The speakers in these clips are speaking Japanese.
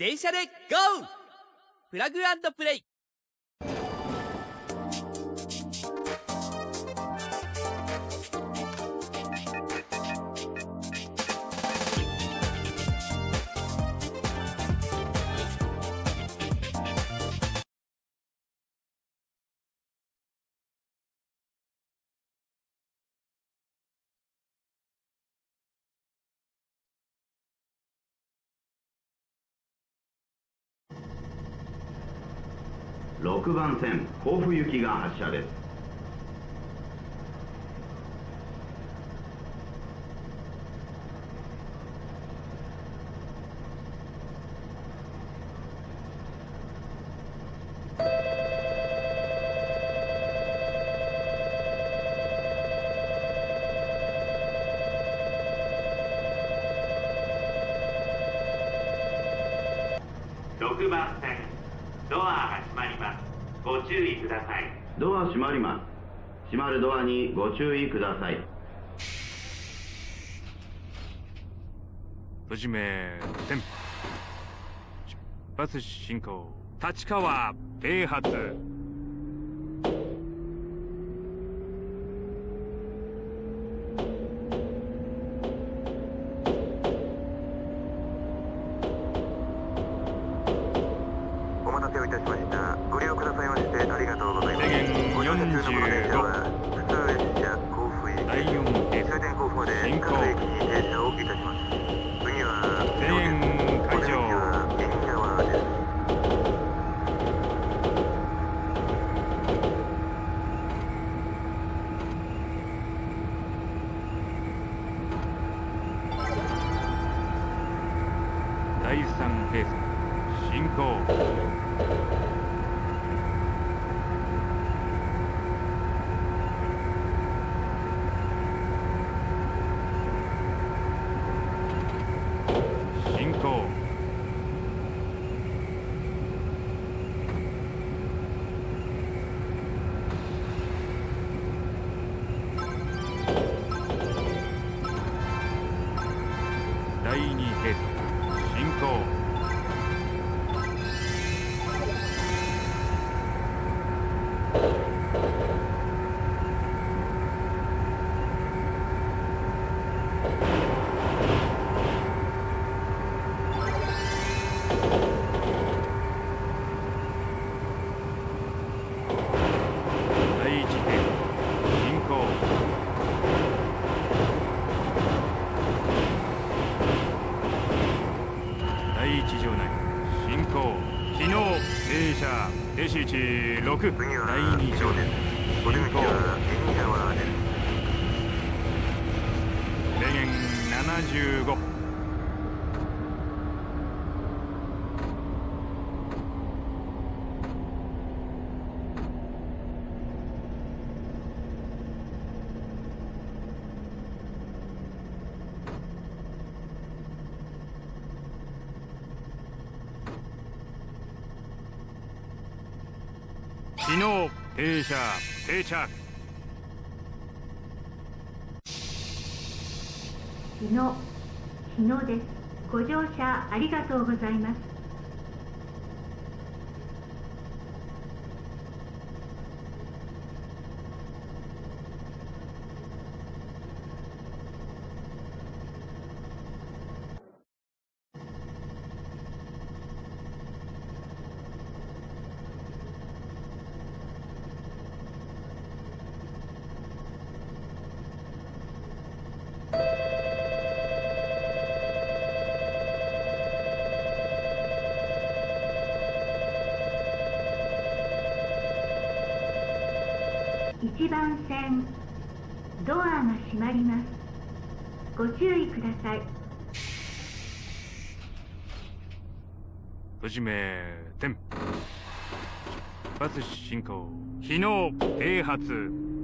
電車で GO! プラグプレイ6番線甲府行きが発車です。6番線ドアが閉まりますご注意ください。ドア閉まります。閉まるドアにご注意ください。富士名線出発進行。立川停発第3フェーズ進行。6次は第二場内お出進行口は右側です制限75機能停車停着。日野日野です。ご乗車ありがとうございます。番線ドアが閉まります。ご注意ください。富士名店。出発進行。機能停発。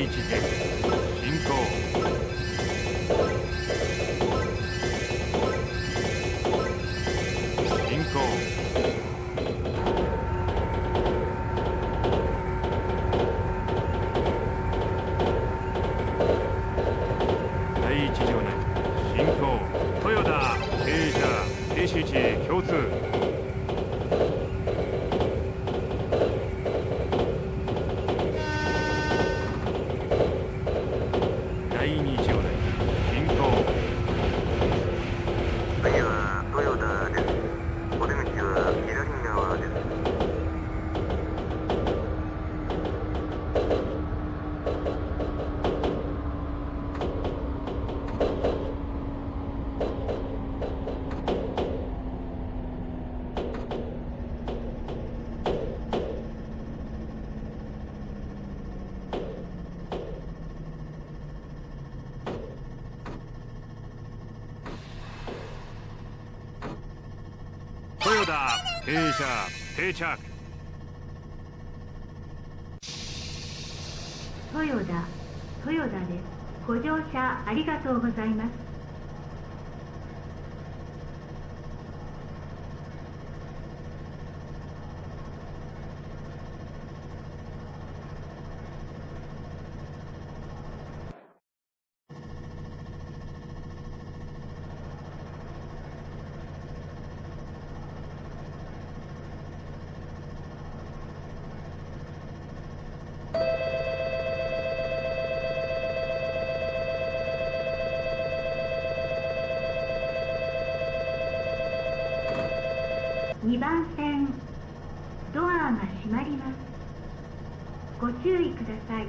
rage against 停車停着豊田豊田ですご乗車ありがとうございます。2番線ドアが閉まります。ご注意ください。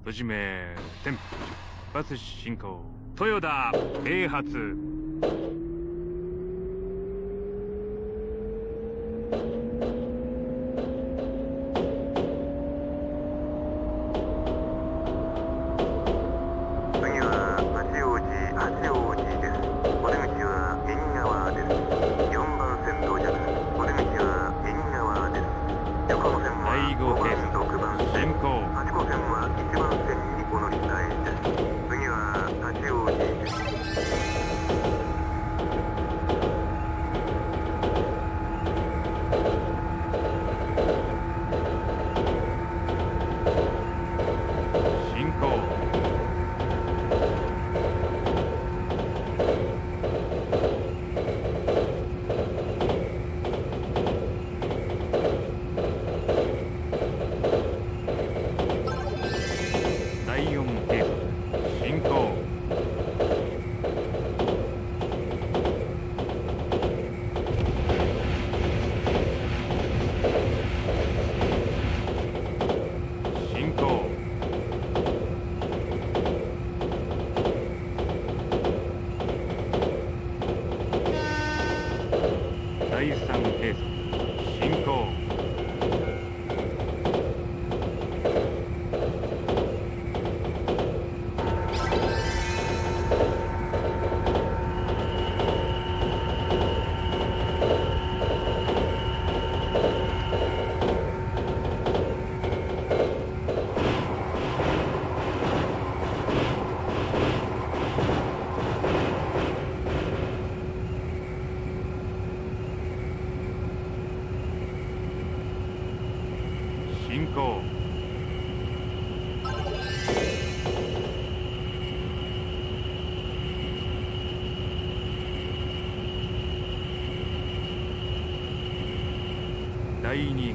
閉じめ店バス進行豊田 A 発。変更。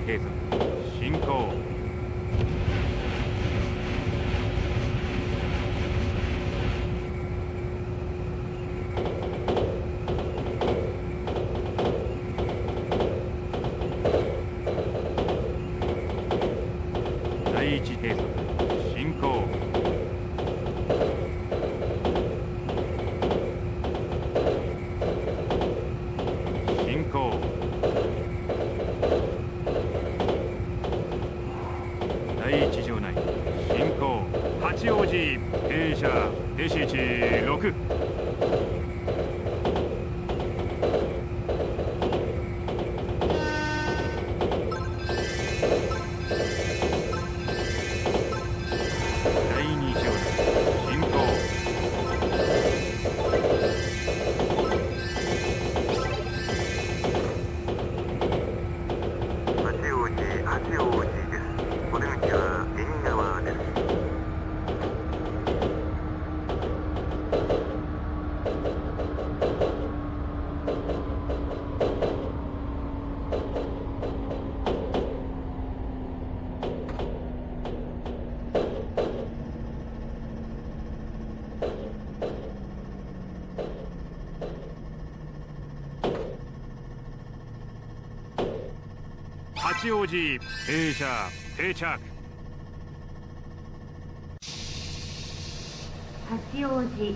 Haven. 第2表八王子停車停着。八王子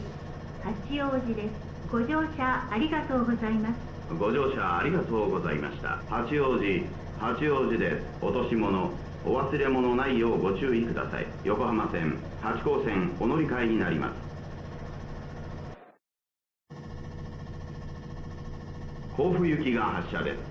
八王子です。ご乗車ありがとうございます。ご乗車ありがとうございました。八王子八王子です。落とし物お忘れ物ないようご注意ください。横浜線八高線お乗り換えになります。甲府行きが発車です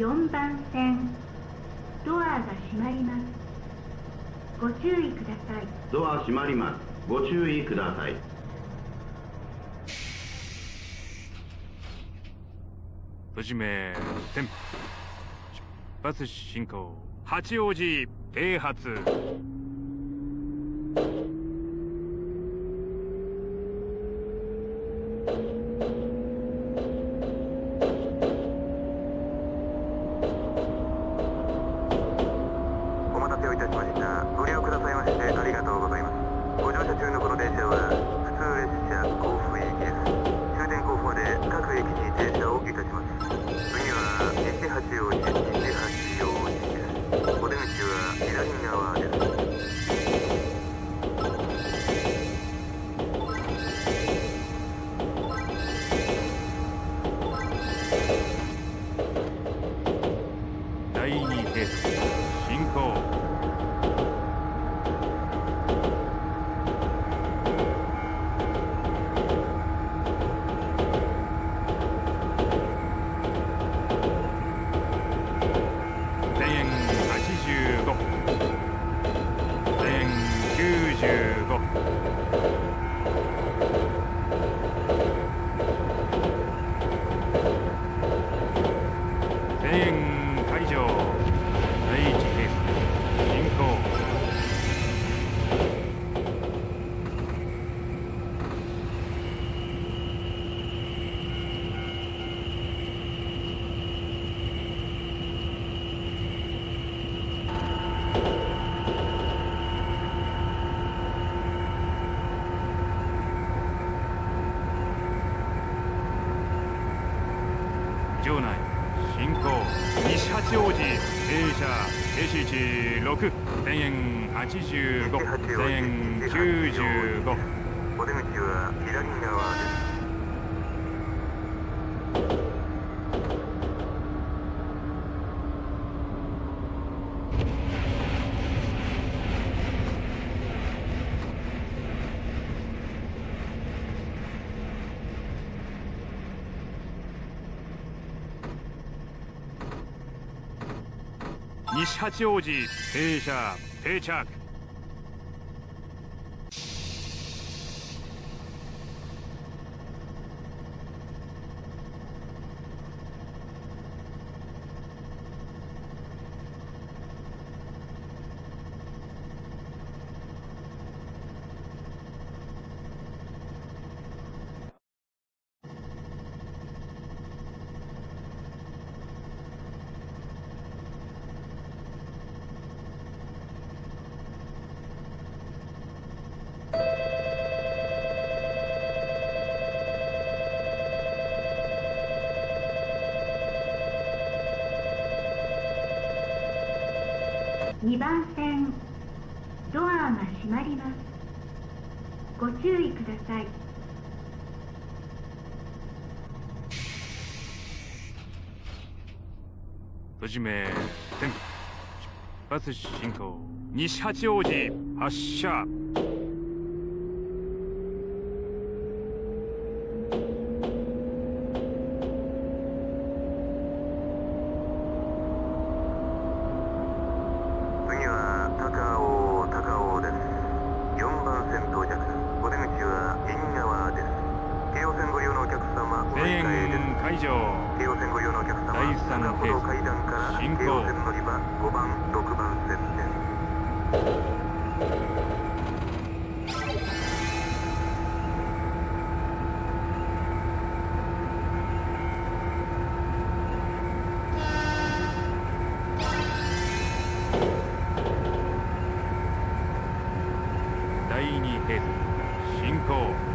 4番線ドアが閉まります。ご注意ください。ドア閉まります。ご注意ください。富士名店出発進行。八王子停発お待たせをいたしましたご利用くださいましてありがとうございますご乗車中のこの電車は。八王子停車停止位置6千円85千円95お出口は左側です西八王子停車停着。2番線ドアが閉まります。ご注意ください。閉じめ天出発進行西八王子発車 core.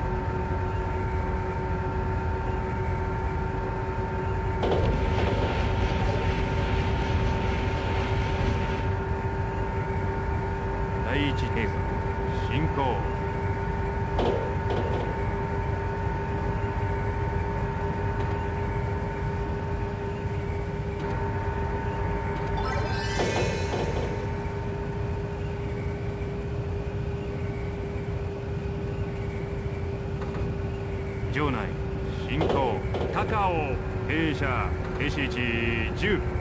場内進行高尾停車停止位置10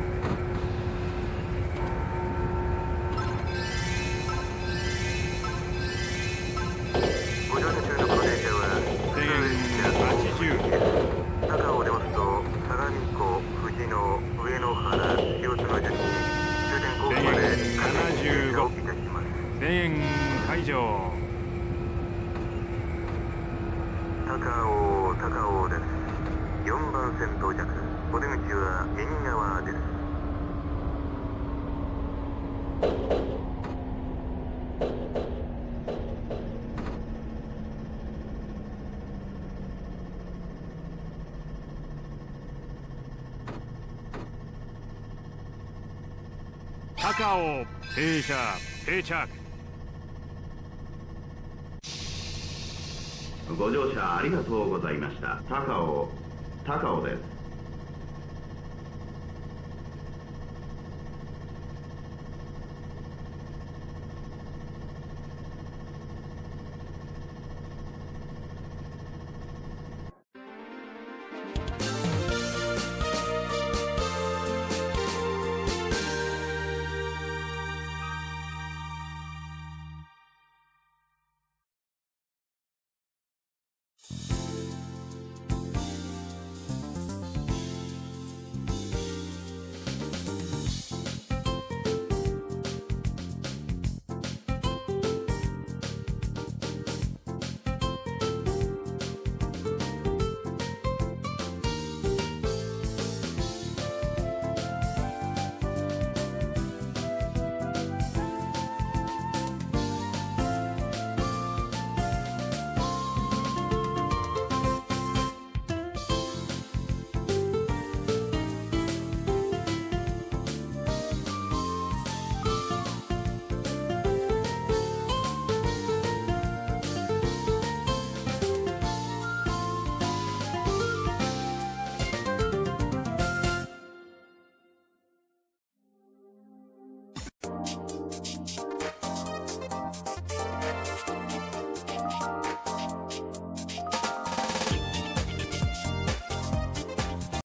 カオ停車定着。ご乗車ありがとうございました。高尾高尾です。